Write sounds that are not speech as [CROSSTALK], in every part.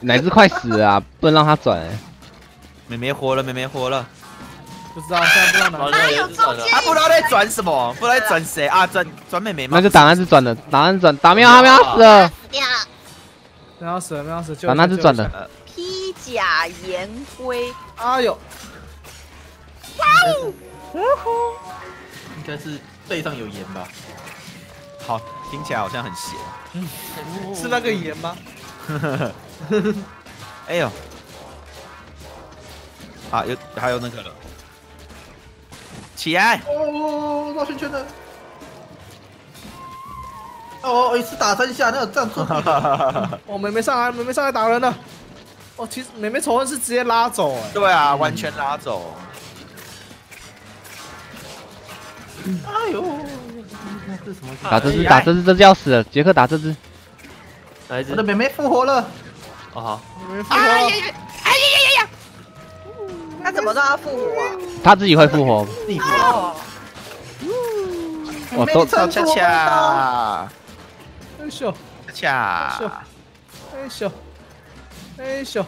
奶子快死了啊，不能让他转、欸。妹妹活了，妹妹活了。不知道，现在不知道哪里。[LAUGHS] 转了。他不知道在转什么，不知道在转谁啊？转转妹妹吗？那就打那只转的，打那只转，打喵，他喵死了，呀，没有死了，没有死了，救打那只转的。披甲岩灰，哎呦，应该是背上有盐吧？好，听起来好像很咸。嗯。是那个盐吗？[LAUGHS] [LAUGHS] 哎呦，啊，有还有那个了，起来！哦，绕圈圈的。哦，一次打三下，那有这样做。[LAUGHS] 哦，妹妹上来，妹妹上来打人了。哦，其实妹妹仇恨是直接拉走，哎，对啊，完全拉走。哎呦，这是什么？打这只，打这只，这只要死了，杰克打这只。来一只我的？妹妹复活了。哦好，妹妹复活了。哎呀呀呀！他怎么让他复活啊？他自己会复活。自己复活。哦，我都恰恰恰哎咻，恰恰，哎咻，哎咻。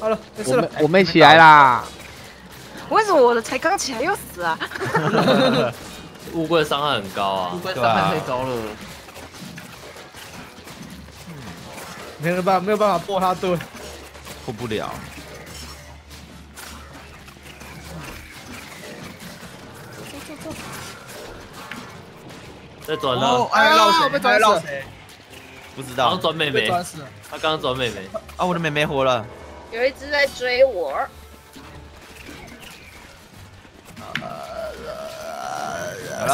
好了，没事了我妹。我妹起来啦，为什么我的才刚起来又死啊？[LAUGHS] 乌龟的伤害很高啊乌。龟伤害太高了。没有办法，没有办法破他盾。破不了。在转哦，了，哎，绕谁？被转死了？不知道刚道转妹妹，转死了。他刚刚转妹妹。啊，我的妹妹活了。有一只在追我，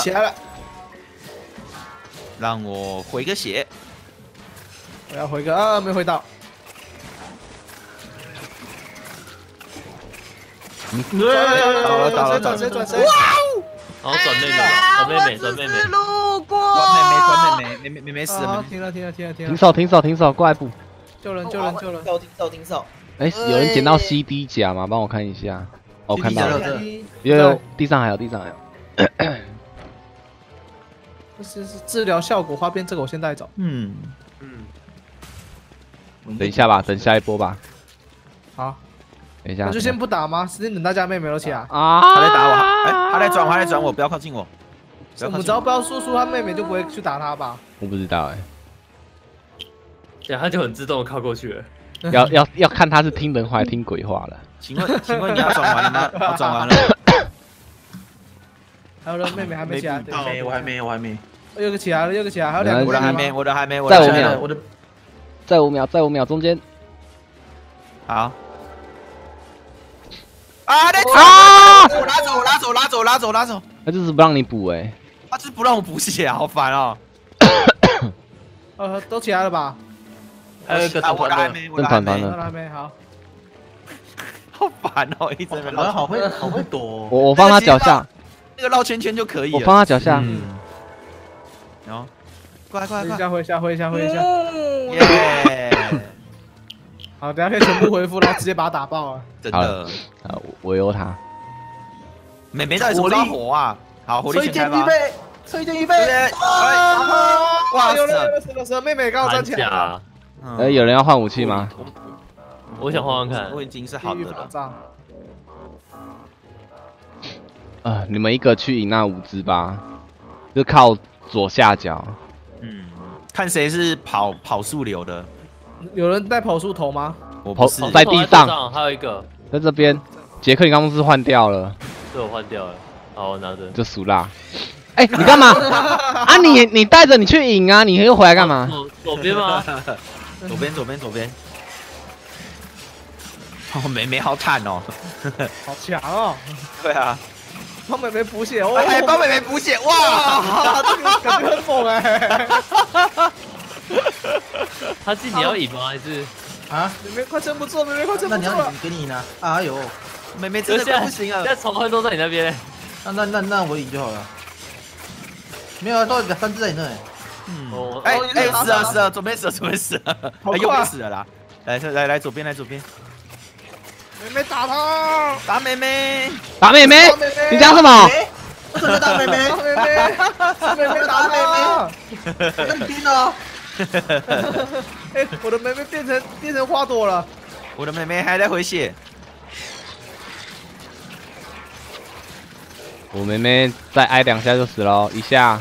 起来了，让我回个血。我要回个啊，没回到。倒了倒了转谁转谁？然后转妹妹，转妹妹，转妹妹。路过。转妹妹，转妹妹，妹妹妹妹死了。啊，妹妹停了停了停了停了，停手停手停手，过来补。救人救人救人。到盯到盯哨。哎，有人捡到 CD 甲吗？帮我看一下。哦，看到了甲，有有，地上还有，地上还有。这是是治疗效果，花边这个我先带走。嗯，嗯，[LAUGHS] 等一下吧，等下一波吧。好，等一下。我就先不打吗？时间等大家妹妹都起来。啊！他在打我，哎，他在转我，他在转我，不要靠近我。不要靠近我。们只要不要输出他妹妹，就不会去打他吧？我不知道哎，对，他就很自动的靠过去了。要要要看他是听人话还是听鬼话了。请问，请问你要转完了吗？[LAUGHS] 我转完了。还有人妹妹还没起来，对，没，我还没，我还没。又个起来了，又个起来，还有两个妹妹吗我的还没，我的还没，我的还没。我的再五秒，在五秒，中间好。啊！在啊！我拉走，我拉走，拿走，拿走，拉走。他就是不让你补哎。他就是不让我补血，好烦哦。[COUGHS] 呃，都起来了吧？还有一个啊，团团的，我的还没，我的还没正团团的还没？好，好烦哦，一直在绕好像好会好会躲哦。我我放他脚下，那个绕圈圈就可以了。我放他脚下。嗯，过来过来过来，回一下，回一下，回一下，回一下。耶！好，等下可以全部回复，然后直接把他打爆了。真好的，啊，我我有他。妹妹到底什么时候火啊？好，火力推全开吧。荐预备，推荐预备对不。对？哎哇有人有塞！人死了死了，妹妹刚好站起来了。甲。嗯呃，有人要换武器吗？我想换换看。我已经是好的了。啊，你们一个去赢那五只吧，就靠左下角。嗯，看谁是跑跑速流的。有人带跑速头吗？我跑，在地上还有一个在这边，杰克，你刚刚是换掉了，是我换掉了。好，我拿着。就熟啦。哎、你干嘛？[LAUGHS] 啊你你带着你去引啊，你又回来干嘛？左左边吗？[LAUGHS] 左边左边左边。哦，妹妹好惨哦。[LAUGHS] 好强哦！对啊，帮妹妹补血哦，还帮妹妹补血，哇！哇，这个感觉很猛哎！[LAUGHS] 他自己要赢吗？还是？啊，妹妹快撑不住了，妹妹快撑那你要不住了。你给你呢？哎呦，妹妹真的快不行啊。现在仇恨都在你那边。那那那那我赢就好了。没有啊，到三只在你那。嗯哦哎哦哎，有点死了死了，左边死了，左边死了，哎右边死了啦。来来来，左边来左边，妹妹打他，打妹妹。打妹妹打妹妹，你讲什么？我怎么打妹妹打？妹妹，打妹妹打妹妹。那你拼了。哎，我的妹妹变成变成花朵了。我的妹妹还在回血，我妹妹再挨两下就死了哦，一下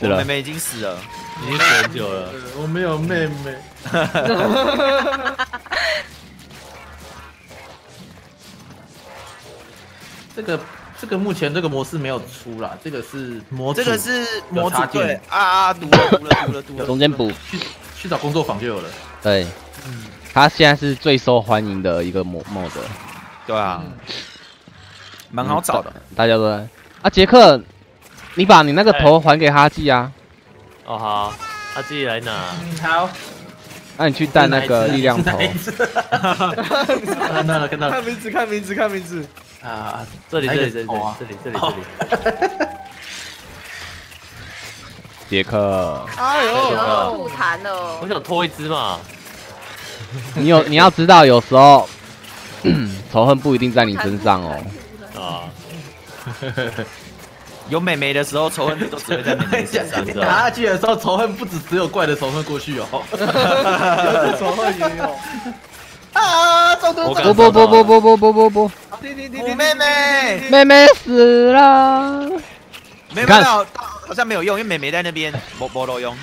死了。我妹妹已经死了。已经死很久了。我没有妹妹。[LAUGHS] 这个这个目前这个模式没有出啦，这个是模组这个是模组对啊啊，毒了毒了毒了毒了。中间补，去去找工作坊就有了。对，嗯他现在是最受欢迎的一个 mod mod，对啊，蛮好找的。大家都在。啊，杰克，你把你那个头还给哈基啊，哦好，他自己来拿。嗯，好，那你去带那个力量头。[LAUGHS] [LAUGHS] [LAUGHS] 看到了看到了看名字，看名字，看名字。啊！这里这里这里这里这里这里。杰克，哎呦，有吐痰了我。想拖一只嘛。你有 [LAUGHS] 你要知道，有时候 [CLEARS THROAT] 仇恨不一定在你身上哦。啊，[LAUGHS] 有美眉的时候，仇恨都只会在美眉身上。[LAUGHS] 打下去的时候，仇恨不止只有怪的仇恨过去哦。仇恨也有。啊！中毒不不不不不不不不不，我妹妹，妹妹死了。没有没看有，好像没有用，因为妹妹在那边，没没都用，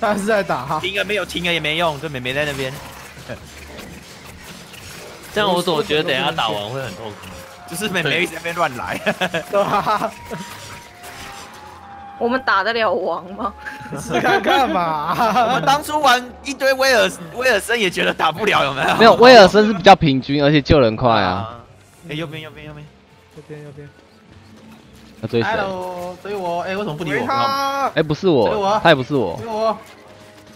他是在打哈。停了没有停了也没用，就妹妹在那边，这样我总觉得等下打完会很痛苦。就是妹妹一直在那边乱来。我们打得了王吗？试看看我嘛们。当初玩一堆威尔威尔森也觉得打不了，有没有？没有，威尔森是比较平均，而且救人快啊。。哎，右边右边右边，右边右边。要追谁以我哎，为什么不理回我？他。哎，不是我我，他也不是我追，我，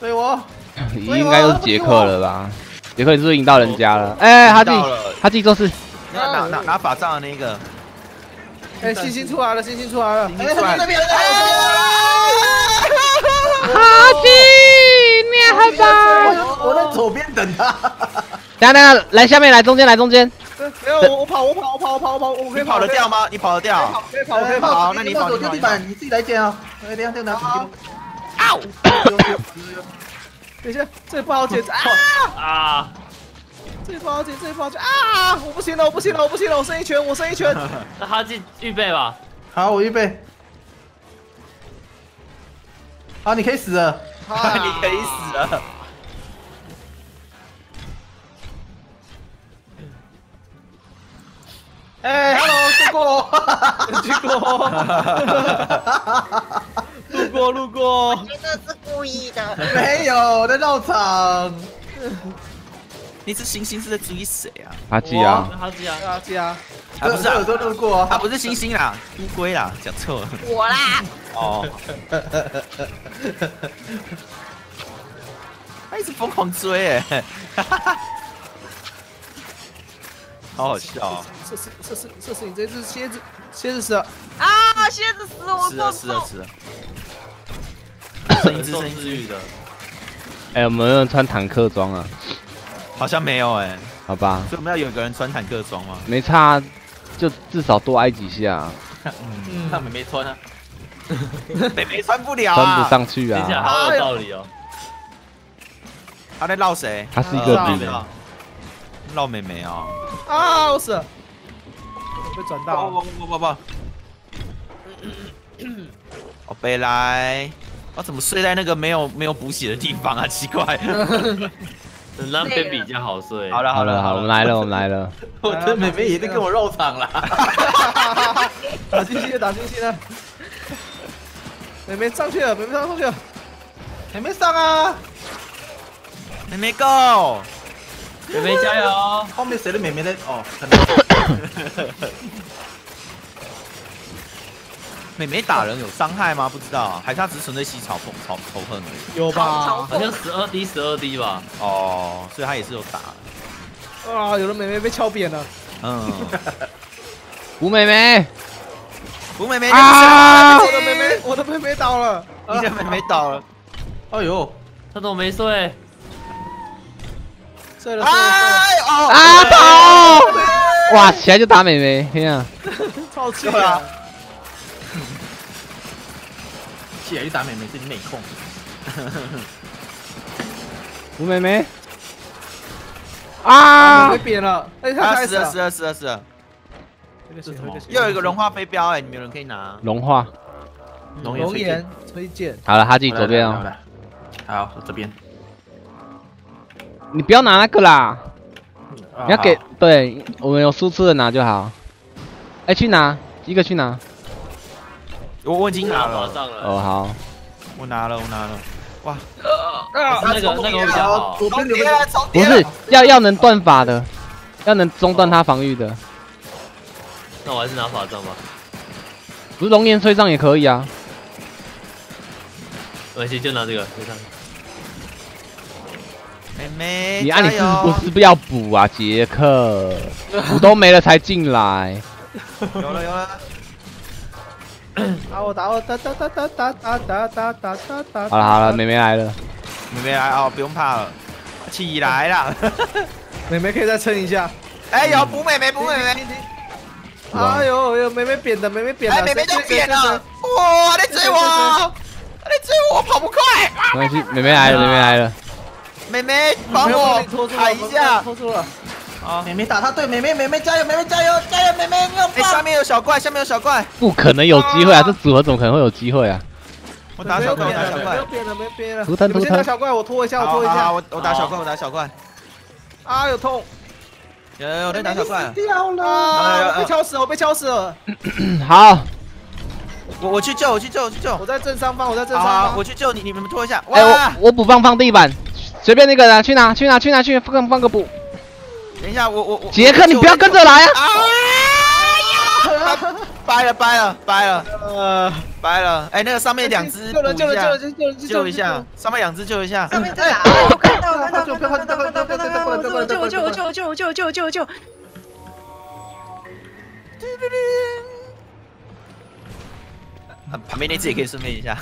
追我！[LAUGHS] 应该就是杰克了吧？杰克，你是不是引到人家了？哎，哈基到了，哈基做事。那拿拿拿法杖的那个，哎，星星出来了，星星出来了。哎，他在那边，哈基，你还在？我在左边等他。等下等下，来下面来中间来中间。没有，我我跑，我跑，我跑，我跑，我跑，我可以跑得掉？吗？你跑得掉？可以跑，可以跑。好那你跑走你跑地板，你自己来捡啊！哎，等一下，等一下，啊！等一下，这里不好捡啊！啊，这里不好捡，这里不好捡啊！我不行了，我不行了，我不行了，我剩一拳，我剩一拳。[LAUGHS] 那哈进预备吧。好，我预备。好，你可以死了。[LAUGHS] 你可以死了。哎，Hello，[LAUGHS] [LAUGHS] 路过。路过，路过，路过。真的是故意的。没有，我在绕场。那只星星是在追谁啊？阿基啊，哈基啊，啊，记啊。啊不是啊有时候路过啊。啊不是星星啦，乌龟啦，讲错了。我啦，哦。[LAUGHS] 他一直疯狂追哎，好好笑啊。这是这是这是你这只蝎子，蝎子死了。啊，蝎子死我是啊痛痛。是啊是啊。声音之受声音之，治愈的。哎，我们有人穿坦克装啊？好像没有哎，好吧，所以我们要有一个人穿坦克装吗？没差，就至少多挨几下，嗯，他们没穿啊。[LAUGHS] 美眉穿不了穿不啊。上去啊。好有道理哦。他在绕谁？他是一个啊饼，绕妹妹啊！啊，我死了。我被转到了。不不不不！我北来，[COUGHS] 我怎么睡在那个没有没有补血的地方啊？[LAUGHS] 奇怪。等那边比较好睡。好了好了好了，我们来了我们来了。[LAUGHS] 我的妹妹也在跟我绕场了。[LAUGHS] 打星星了，打星星了。妹妹上去了，妹妹上去了。妹妹上啊？妹妹 go！妹妹加油！后面谁的妹妹在？哦，可能。[LAUGHS] 妹妹打人有伤害吗？不知道，还是他只是纯粹吸草仇仇仇恨而已。有吧？好像十二滴十二滴吧。哦，所以他也是有打。啊，有的妹妹被敲扁了。嗯，[LAUGHS] 吴妹妹，吴妹妹啊我的妹妹，我的妹妹倒了。你的妹妹倒了。哎呦，他怎么没睡？啊了摔了！哎呀！[LAUGHS] 啊倒！哇，前就打妹妹，哎呀！操气啊！来就打妹妹，自己妹控。五妹妹。啊！被扁了！哎，他死了死了死了死了！又有一个融化飞镖哎，你们有人可以拿。融化。龙岩推荐。好了，他自己左边哦。好，这边。你不要拿那个啦，啊你要给好对我们有输出的拿就好。哎，去拿一个去拿。我我已经拿拿了，上了。哦，好。我拿了我拿了。哇，啊，那个那个会比较好。不。是要要能断法的，要能中断他防御的。那我还是拿法杖吧。不是龙岩吹杖也可以啊。没关系，就拿这个。就这样妹妹，你啊，你是不是不要补啊，杰克？补都没了才进来。[LAUGHS] 有了有了。打我打我打打打打打打打打打打打。好了好了，妹妹来了。妹妹来哦，不用怕了，起来了。[LAUGHS] 妹妹可以再撑一下。哎，有补妹妹补妹妹。哎呦呦，妹妹扁的，妹妹扁的，哎，妹妹就扁了。哇，你追我！你追我，我跑不快。没关系，妹妹来了，妹妹来了。妹妹，帮帮我我拖住了，踩一下。拖住了。好，妹妹打他，对妹妹妹妹加油，妹妹加油加油，妹妹你有哎，下！面有小怪，下面有小怪。不可能有机会啊！这组合怎么可能会有机会啊？我打小怪，我打小怪没有。扁了，没有扁了。图腾你们先打小怪，我拖一下，我拖一下。我我打小怪，我打小怪。啊，有痛。有有有，我在打小怪。掉了。啊，我被敲死了，我被敲死了。好，我我去救，我去救，我去救。我在正上方，我在正上方。我去救你，你们拖一下。哎、我，我补棒放地板，随便那个人去哪去哪去哪去放放个补。等一下，我我我。杰克，你不要跟着来啊！啊！掰了掰了掰了呃，掰了！哎，那个上面两只救人，救人，救人，救一下，上面两只救一下。上面在哪？我看到，我看到，我看到，我看到，我看到，我看到，我救救救救救救救救救！旁边那只也可以顺便一下。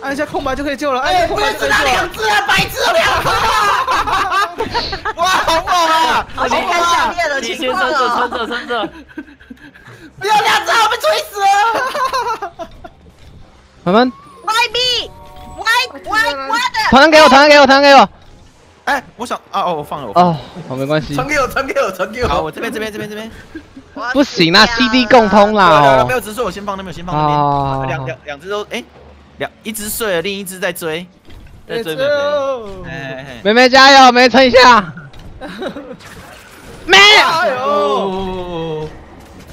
按一下空白就可以救了。哎，空白就可以救了。只 [LAUGHS] 啊，白只两个！哇，好猛啊！好像看下面的你情先撑着，撑。着，撑着。[LAUGHS] 不要两只，我被锤死 [LAUGHS] 了！他们 Y B Y Y Y 的。团给我，团给我，团给我。哎，我想啊哦，我放了，我放了。哦，好，没关系。传给我，传给我，传给我好，我。我这边这边这边这边。不行啦，CD 共通没有没有啦哦。没有直说，我先放那边，我先放那哦边。两两两只都哎，两一只睡了，另一只在追，在追妹妹。妹妹加油，妹撑一下。[LAUGHS] 没有。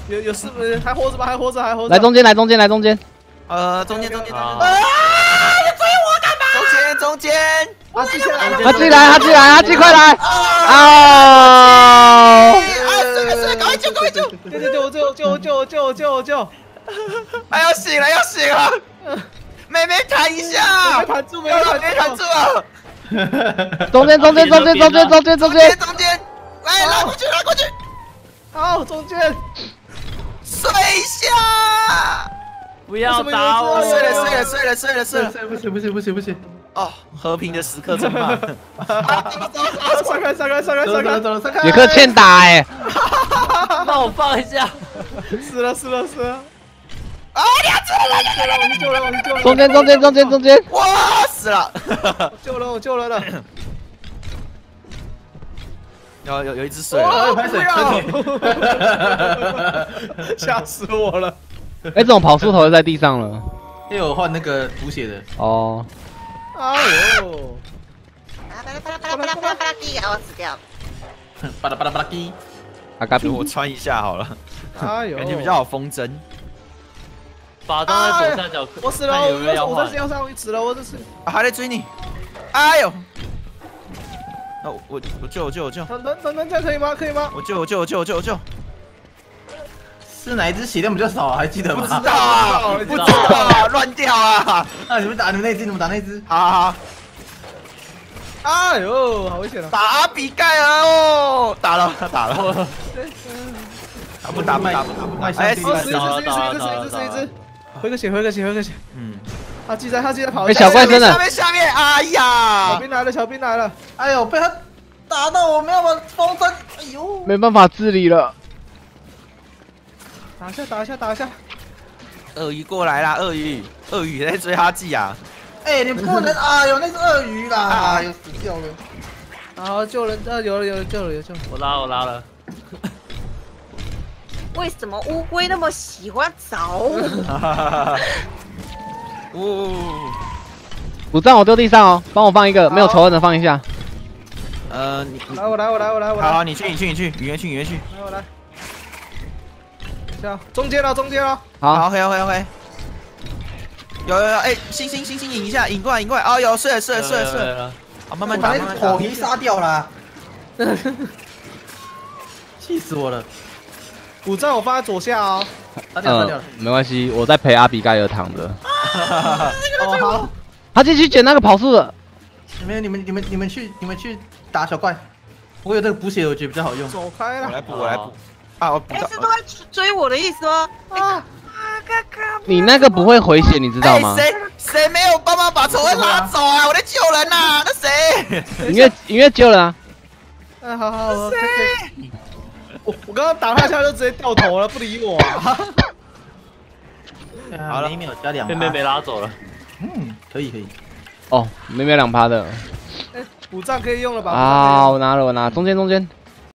有有是不是还活着吗？还活着，还活着。来中间，来中间，来中间。呃，中间，中间，中间。啊！你追我干嘛？中间，中间。他进来，阿基来，阿基快来！啊！啊！是的，是的，赶快救，赶快救！救救救救救救救救！哎，要醒了，要醒了！妹妹弹一下，没弹住，没要弹没弹住了。中间，中间，中间，中间，中间，中中间间。中间，来拉过去，拉过去，好，中间。睡一下。不要打我！睡了睡了睡了睡了睡了。不行不行不行不行，哦，和平的时刻真棒。上开，上开，上开，走了走了上开！走了，散开。杰克欠打哎。那我放一下。死了，死了，死了！啊，两只了，我去救人，我去救人！中间，中间，中间，中间。哇，死了。我 [LAUGHS] 救人，我救人了！有有有一只水了。哇，拍水不要！[LAUGHS] 吓死我了！哎，这种跑出头就在地上了？因为我换那个补血的，哦，哎呦！巴拉巴拉巴拉巴拉巴拉巴拉滴，我死掉了。巴拉巴拉巴拉滴。阿嘎比。我穿一下好了，哎呦！感觉比较好风筝。法杖在左下角，我死了，看有没有要换我在身。上死了，我这是。啊，还在追你！哎呦！那我我我救我救我救等等等等，这样可以吗？可以吗？我救我救我救我救我救！是哪一只血量比较少啊？还记得吗？不知道啊，不知道啊，乱掉啊！那，你们打你们那只，你们打那只。好好好，哎呦，好危险啊！打阿比盖尔哦！打了打了，[LAUGHS] 打不打不打不打不打！哎，死一只，了死了！死一只，死一只，死一只，死一只！回个血，回个血，回个血！嗯，他记在，他记在跑。哎小怪真的下面下面，哎呀小！兵来了，小兵来了！哎呦，被他打到我没有把风筝。哎呦，没办法治理了。打一下，打一下，打一下！鳄鱼过来啦！鳄鱼，鳄鱼在追哈记啊！哎，你不能，啊！有，那是鳄鱼啦，啊哎呦，死掉了。好救人，啊有了有了救了有救了。我拉我拉了，为什么乌龟那么喜欢找我？哈哈哈哈。呜，五藏我丢地上哦，帮我放一个，没有仇恨的放一下。呃，你你来我来我来我来我来，好，你去你去你去，语言去语言去。来我来。等一下，中间了中间了。好，，OK OK OK。有有有，哎，星星星星引一下，引过来引过来。哦，有，睡了睡了睡了睡了。好，慢慢打慢慢打。皮杀掉了，[LAUGHS] 气死我了！五藏我放在左下哦。没关系，我在陪阿比盖尔躺着。哦，好，他进去捡那个跑速的，你们你们你们你们去你们去打小怪，我有这个补血，我觉得比较好用。走开了。我来补我来补。啊，我补哎，到。是都在追我的意思吗？啊啊，哥哥，你那个不会回血，你知道吗哎？谁谁没有帮忙把仇恨拉走啊？我在救人呐，那谁？音乐音乐救人啊！哎，好好好。我我刚刚打他一下就直接掉头了，不理我啊。[LAUGHS] 好了，一秒加两妹妹拉走了，嗯，可以可以。哦，妹妹两趴的哎，五藏可以用了吧？啊！我拿了，我拿了中间中间，